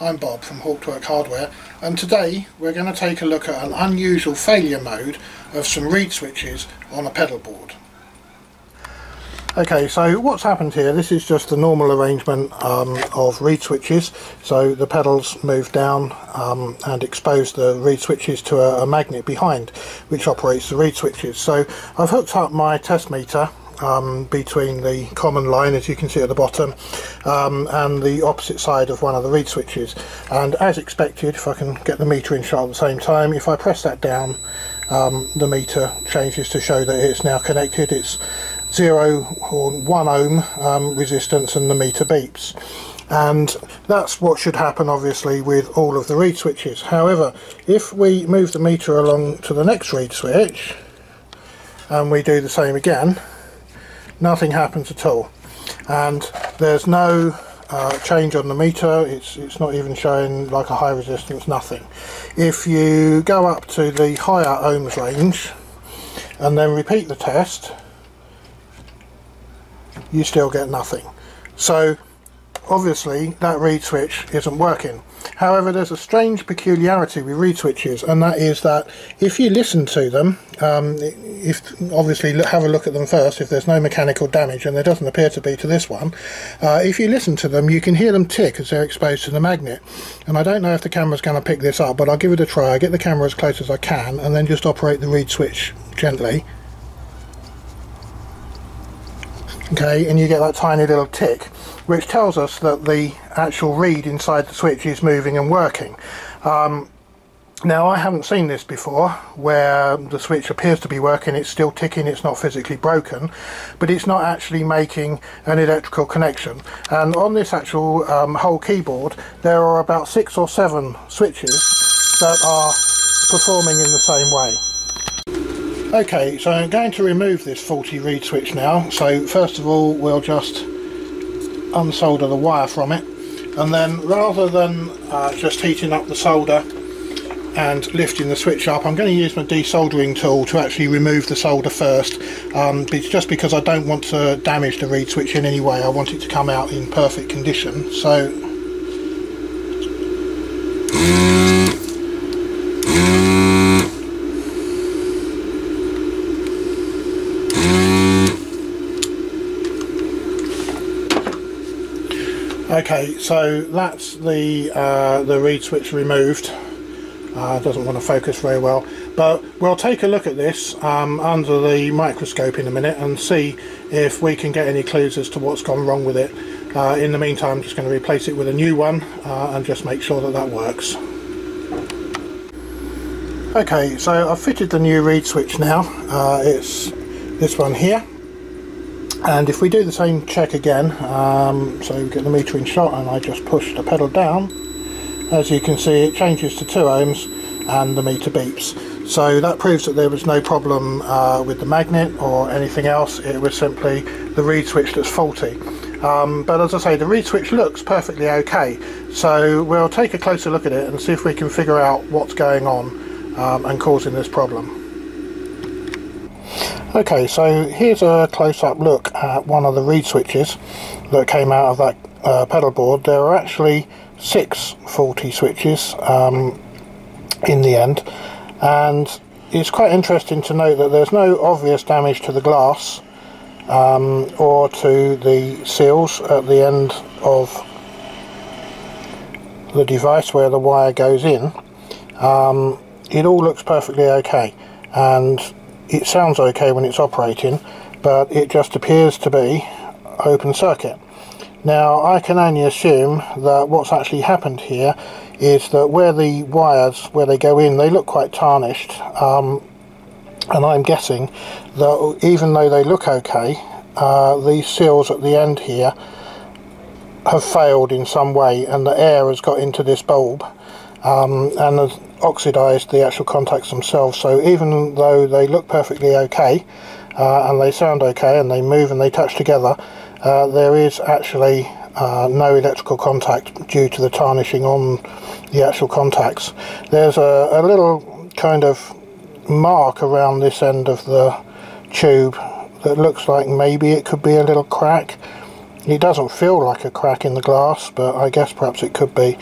I'm Bob from Hauptwerk Hardware and today we're going to take a look at an unusual failure mode of some reed switches on a pedal board. Okay, so what's happened here, this is just the normal arrangement um, of reed switches. So the pedals move down um, and expose the reed switches to a, a magnet behind which operates the reed switches. So I've hooked up my test meter um, between the common line as you can see at the bottom um, and the opposite side of one of the reed switches. And as expected if I can get the meter in shot at the same time if I press that down um, the meter changes to show that it's now connected. It's zero or one ohm um, resistance and the meter beeps. And that's what should happen obviously with all of the reed switches. However if we move the meter along to the next reed switch and we do the same again nothing happens at all. And there's no uh, change on the meter. It's it's not even showing like a high resistance nothing. If you go up to the higher ohms range and then repeat the test you still get nothing. So obviously that reed switch isn't working However, there's a strange peculiarity with reed switches, and that is that if you listen to them, um, if obviously have a look at them first, if there's no mechanical damage, and there doesn't appear to be to this one, uh, if you listen to them, you can hear them tick as they're exposed to the magnet. And I don't know if the camera's going to pick this up, but I'll give it a try. I get the camera as close as I can, and then just operate the reed switch gently. Okay, and you get that tiny little tick which tells us that the actual reed inside the switch is moving and working. Um, now I haven't seen this before where the switch appears to be working, it's still ticking, it's not physically broken, but it's not actually making an electrical connection. And on this actual um, whole keyboard there are about six or seven switches that are performing in the same way. Okay, so I'm going to remove this faulty reed switch now. So first of all we'll just unsolder the wire from it. And then rather than uh, just heating up the solder and lifting the switch up I'm going to use my desoldering tool to actually remove the solder first. Um, just because I don't want to damage the reed switch in any way. I want it to come out in perfect condition. So Okay, so that's the uh, the reed switch removed. Uh, doesn't want to focus very well, but we'll take a look at this um, under the microscope in a minute and see if we can get any clues as to what's gone wrong with it. Uh, in the meantime, I'm just going to replace it with a new one uh, and just make sure that that works. Okay, so I've fitted the new reed switch now. Uh, it's this one here and if we do the same check again um, so we get the meter in shot and I just push the pedal down as you can see it changes to 2 ohms and the meter beeps. So that proves that there was no problem uh, with the magnet or anything else. It was simply the reed switch that's faulty. Um, but as I say the reed switch looks perfectly okay. So we'll take a closer look at it and see if we can figure out what's going on um, and causing this problem Okay, so here's a close-up look at one of the reed switches that came out of that uh, pedal board. There are actually six faulty switches um, in the end, and it's quite interesting to note that there's no obvious damage to the glass um, or to the seals at the end of the device where the wire goes in. Um, it all looks perfectly okay, and it sounds okay when it's operating but it just appears to be open circuit. Now I can only assume that what's actually happened here is that where the wires where they go in they look quite tarnished um, and I'm guessing that even though they look okay uh, these seals at the end here have failed in some way and the air has got into this bulb um, and oxidized the actual contacts themselves. So even though they look perfectly okay uh, and they sound okay and they move and they touch together uh, there is actually uh, no electrical contact due to the tarnishing on the actual contacts. There's a, a little kind of mark around this end of the tube that looks like maybe it could be a little crack. It doesn't feel like a crack in the glass but I guess perhaps it could be.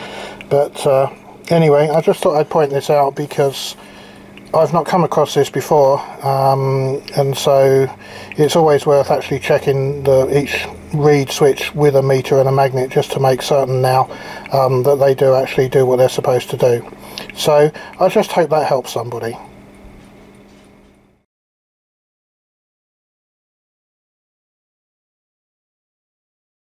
But uh, anyway I just thought I'd point this out because I've not come across this before um, and so it's always worth actually checking the each reed switch with a meter and a magnet just to make certain now um, that they do actually do what they're supposed to do. So I just hope that helps somebody